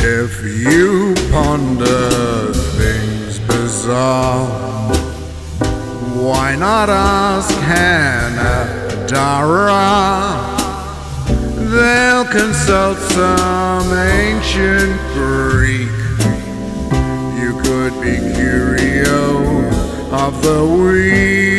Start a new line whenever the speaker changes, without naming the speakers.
If you ponder things bizarre, why not ask Hannah Dara? They'll consult some ancient Greek. You could be curio of the week.